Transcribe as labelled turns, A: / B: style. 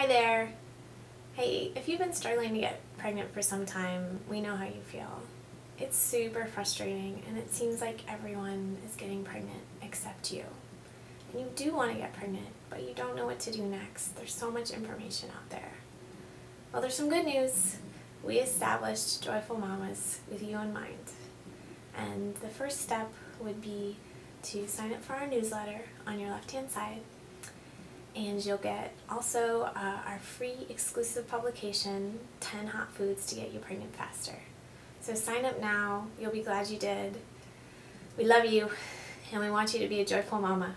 A: Hi there. Hey, if you've been struggling to get pregnant for some time, we know how you feel. It's super frustrating and it seems like everyone is getting pregnant except you. And you do want to get pregnant, but you don't know what to do next. There's so much information out there. Well, there's some good news. We established Joyful Mammas with you in mind. And the first step would be to sign up for our newsletter on your left hand side and you'll get also uh, our free exclusive publication 10 hot foods to get you pregnant faster. So sign up now. You'll be glad you did. We love you and we want you to be a joyful mama